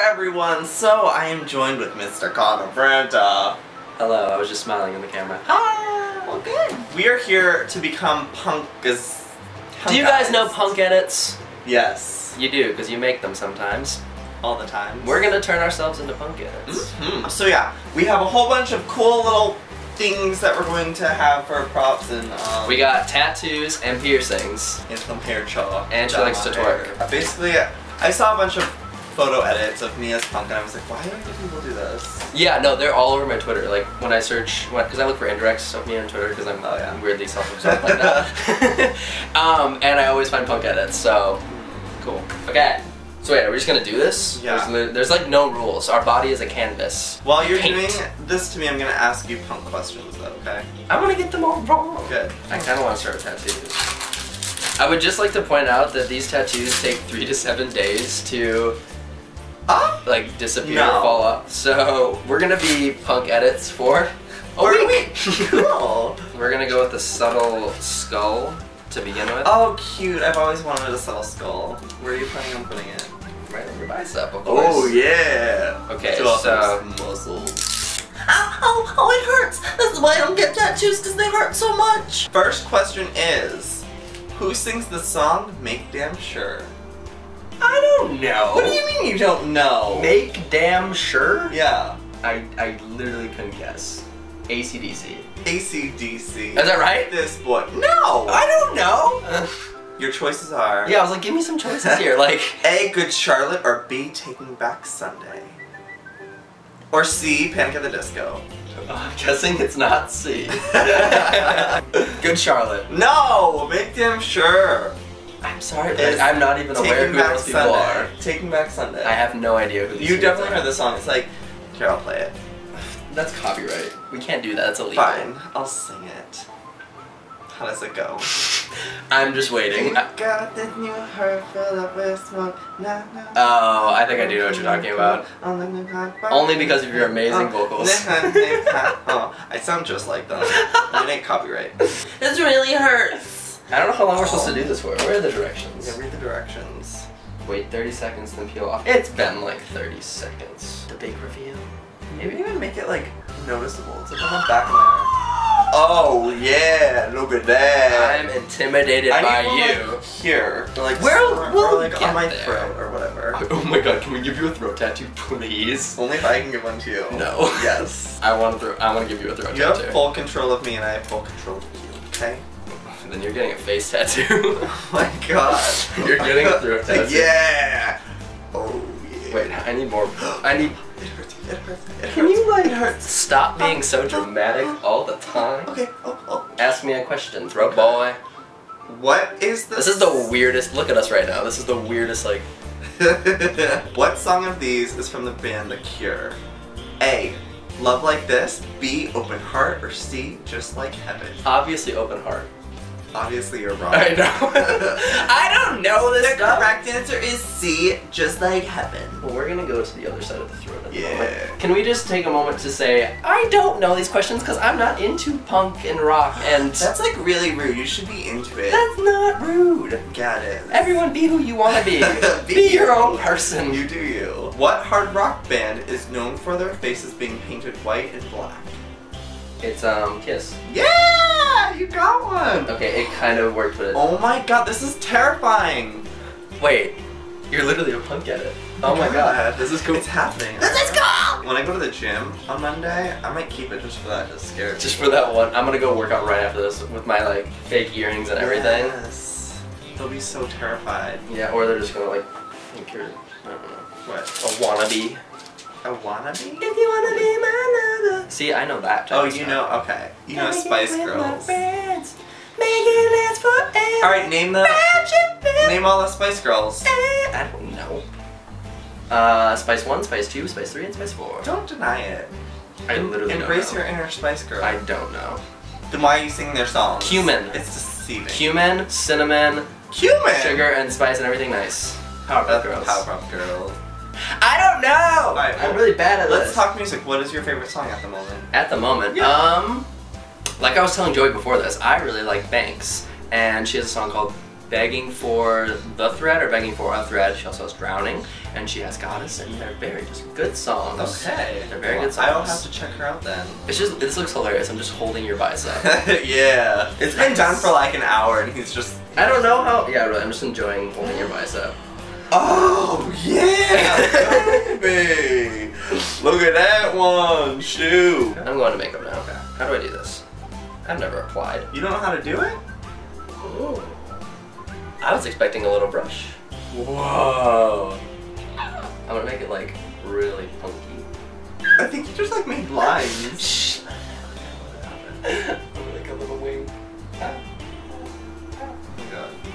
everyone. So I am joined with Mr. Connor Franta. Hello, I was just smiling in the camera. Ah, well, good. We are here to become punk as. Do you guys know punk edits? Yes, You do, because you make them sometimes. all the time. We're gonna turn ourselves into punk edits. Mhm. So yeah, we have a whole bunch of cool little things that we're going to have for props and um, We got tattoos and piercings. and some hair chalk. And she likes to twerk. Basically, I saw a bunch of photo edits of me as punk, and I was like, why do people do this? Yeah, no, they're all over my Twitter. Like when I search, because I look for indirects of me on Twitter because I'm Oh, yeah. weirdly self-absorbed like that. um, and I always find punk edits. So cool. Okay. So wait, are we just gonna do this? Yeah. There's, there's like no rules. Our body is a canvas. While you're Paint. doing this to me, I'm gonna ask you punk questions, though. Okay? I want to get them all wrong. Good. I kind of want to start with tattoos. I would just like to point out that these tattoos take three to seven days to Ah. like disappear No. or fall off. So we're gonna be punk edits for a Or week. cool. We're gonna go with the subtle skull to begin with. Oh, cute. I've always wanted a subtle skull. Where are you planning on putting it? Right on your bicep, of course. Oh, yeah. Okay, To up so- those muscles. Ow, ow, oh, it hurts. This is why I don't get tattoos, because they hurt so much. First question is, who sings the song "Make Damn Sure"? I don't know. What do you mean you don't know? Make damn sure? Yeah. I, I literally couldn't guess. ACDC. ACDC. Is that right? This boy. No. I don't know. Your choices are. yeah, I was like, give me some choices here. Like, A. Good Charlotte or B. Taking Back Sunday. Or C. Panic at the Disco. Oh, I'm guessing it's not C. Good Charlotte. No. Make Damn Sure. I'm sorry, but I'm not even aware who those people Sunday. are. Taking Back Sunday. I have no idea who You definitely are. heard the song. It's like, here, I'll play it. That's copyright. We can't do that. That's illegal. Fine, I'll sing it. How does it go? I'm just waiting. Got this new up with smoke. Na, na, Oh, I think I do know what you're talking about. Only because of your amazing Oh, vocals. oh, I sound just like them. It ain't copyright. This really hurts. I don't know how long we're supposed to do this for. Where are the directions? Yeah, read the directions. Wait 30 seconds, then peel off. It's been like 30 seconds. The big reveal. Maybe even make it like noticeable. It's like on the back there. Oh yeah, look at that. I'm intimidated I by need you. like, here, or like We'll- we'll or like get on my there. throat or whatever. Oh my god, can we give you a throat tattoo, please? Only if I can give one to you. No. Yes. I want to throw. I want to give you a throat tattoo. You have full control of me, and I have full control of you. Okay. Then you're getting a face tattoo. Oh my god. You're getting a throat tattoo. Yeah. Oh yeah. Wait, I need more. I need. It hurts. It hurts. It hurts. Can you like It hurts. stop being so dramatic all the time? Okay. Oh oh. Ask me a question, throat boy. What is this? This is the weirdest. Look at us right now. This is the weirdest. Like, what song of these is from the band The Cure? A. Love Like This. B. Open Heart. Or C. Just Like Heaven. obviously, open heart. Obviously, you're wrong. I know. I don't know this The stuff. correct answer is C. Just Like Heaven. Well, we're gonna go to the other side of the throat at the Yeah. moment. Can we just take a moment to say I don't know these questions because I'm not into punk and rock, and That's like really rude. You should be into it. that's not rude. Got it. Everyone be who you want to be. Be be your own person. You do you. What hard rock band is known for their faces being painted white and black? It's um Kiss. Yeah, you got one. Okay, it kind of worked, but it, Oh my god, this is terrifying. wait, you're literally a punk at it. Oh my god, this is cool. It's happening. Let's go. When I go to the gym on Monday, I might keep it just for that. Just scare Just for that one, I'm gonna go work out right after this with my like fake earrings and everything. Yes. They'll be so terrified. Yeah, or they're just gonna like think you're I don't know What? a wannabe. A wannabe? If you wanna be my lover. See, I know that. Oh, you song. know. Okay. You know Spice Girls. All All right, name the name all the Spice Girls. I don't know. Uh, Spice One, Spice Two, Spice Three, and Spice Four. Don't deny it. I literally Embrace don't know. your inner Spice Girl. I don't know. Then why are you singing their songs? Cumin. It's deceiving. Cumin, cinnamon, Cumin. sugar, and spice and everything nice. Powerpuff That's Girls. Powerpuff Girls. I don't know. Alright, I'm really bad at this. Let's talk music. What is your favorite song at the moment? At the moment, Yeah. um, like I was telling Joey before this, I really like Banks, and she has a song called begging for the thread or begging for a thread. She also has drowning, and she has goddess, and they're very just good songs. Okay. They're very Well, good songs. I will have to check her out then. It's just this looks hilarious. I'm just holding your bicep. yeah. It's been done for like an hour and he's just. I don't know how. Yeah, really. I'm just enjoying holding your bicep. Oh, yeah! baby! Look at that one! Shoot! I'm going to makeup now. How do I do this? I've never applied. You don't know how to do it? Ooh. I was expecting a little brush. Whoa! I'm gonna make it like really punky. I think you just like made lines. Shh. like a little wing. Oh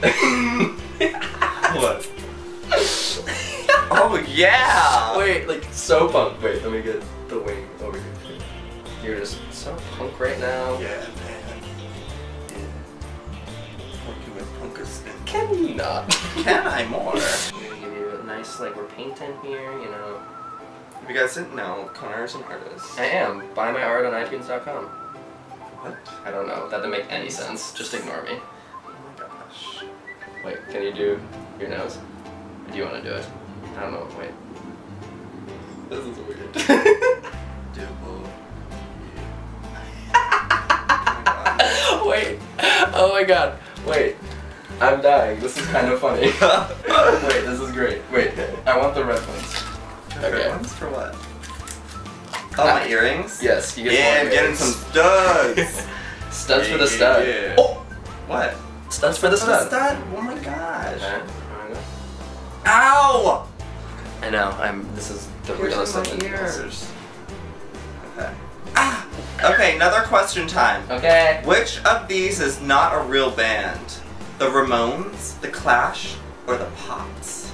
my what? Oh yeah! Wait, like so punk. Wait, let me get the wing over here. You're just so punk right now. Yeah, man. Yeah. Working with. Can you not? Can I more? I'm gonna give you a nice like we're painting here, you know. If you guys didn't know, Connor is an artist. I am. Buy my art on iTunes.com. What? I don't know. That didn't make any sense. Just ignore me. Oh my gosh. Wait, can you do your nose? Or do you want to do it? I don't know. Wait. This is weird. Double. Wait. Oh my god. Wait. I'm dying. This is kind of funny. Wait, this is great. Wait, I want the red ones. Okay. Okay. Ones for what? Oh, my ah. earrings? Yes, you get Yeah, I'm getting some studs. studs for the stud. yeah. Oh, what? studs for the For the stud. stud? Oh my gosh. Okay, there we go. Ow! I know. I'm. This is the Here's realest my thing. in the world. ears. Okay. Ah! Okay, another question time. Okay. Which of these is not a real band? The Ramones, The Clash, or The Pots?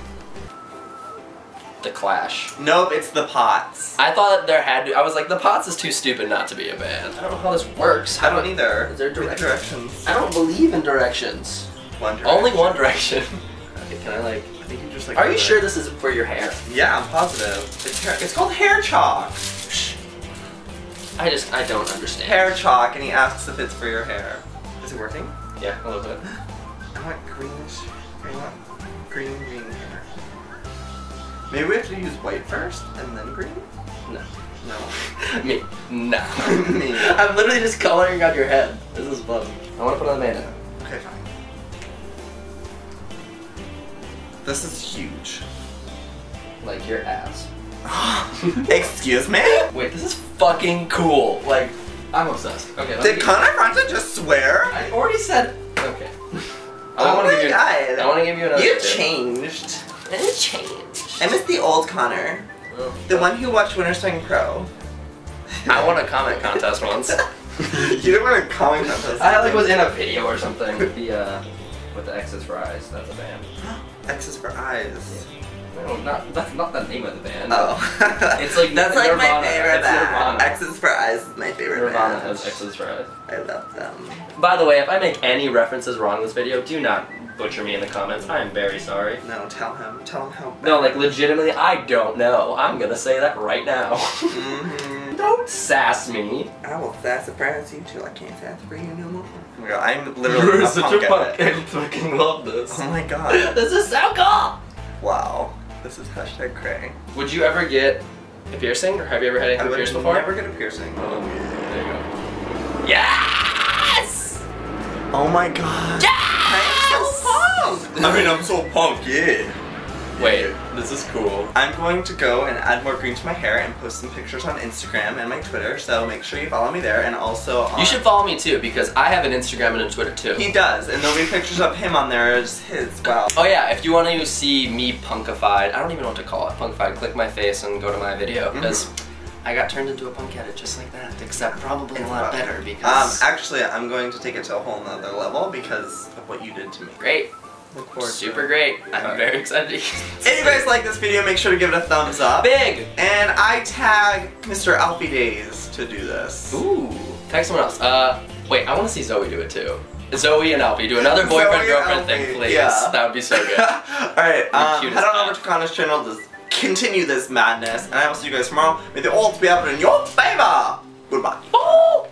The Clash. Nope, it's The Pots. I thought there had to. I was like, the Pots is too stupid not to be a band. I don't know how this works. I don't either. Is there Read directions? directions? I don't believe in directions. One direction. Only one direction. okay, can I like? I think you just like. Are you there. sure this is for your hair? Yeah, I'm positive. It's. It's called hair chalk. I just I don't understand. Hair chalk, and he asks if it's for your hair. Is it working? Yeah, a little bit. I want greenish. I want green, green hair. Maybe we have to use white first and then green. No. No. Me. No. Me. I'm literally just coloring on your head. This is fun. I want to put on the bandana. This is huge. Like your ass. Excuse me? Wait, this is fucking cool. Like, I'm obsessed. Okay. Did Connor Franta just swear? I already said. Okay. Oh I wanna my give you. God. I want to give you another. You changed. I changed. I miss the old Connor. The one who watched Winter Swing Pro. I won a comment contest once. you didn't want to comment contest. I like was in a video or something. The uh, with the X's eyes. That's a band. X's for eyes. No, not that's not the name of the band. Oh. It's like That's like my Nirvana. favorite band. Nirvana. X's for eyes is my favorite Nirvana band. has X's for eyes. I love them. By the way, if I make any references wrong in this video, do not butcher me in the comments. I am very sorry. No, tell him. Tell him how. No, like legitimately, I don't know. I'm gonna say that right now. hmm don't sass me. I will sassafras you till I can't sass for you no more. Oh my god, I'm literally a punk at it. I fucking love this. Oh my god. This is so cool. Wow. This is hashtag cray. Would you ever get a piercing, or have you ever had I anything would pierced before? never get a piercing. Oh, there you go. Yes! Oh my god. Yes! I'm so pumped. I mean, I'm so pumped, yeah. Wait, this is cool. I'm going to go and add more green to my hair and post some pictures on Instagram and my Twitter, so make sure you follow me there and also on... You should follow me too because I have an Instagram and a Twitter too. He does, and there'll be pictures of him on there as his, well. Oh yeah, if you want to see me punkified, I don't even know what to call it, punkified, click my face and go to my video Mhm. because I got turned into a punk edit just like that, except probably a lot better Um, because actually, I'm going to take it to a whole nother level because of what you did to me. great, Look forward super great. I'm very excited. If you guys like this video, make sure to give it a thumbs up. big. And I tag Mr. Alfie Deyes to do this. Ooh, tag someone else. Uh, wait, I want to see Zoe do it too. Zoe and Alfie do another boyfriend girlfriend thing, please. yeah. That would be so good. Alright, um, head on over to Connor's channel to continue this madness, and I will see you guys tomorrow. May the odds be up in your favor. Goodbye. Oh!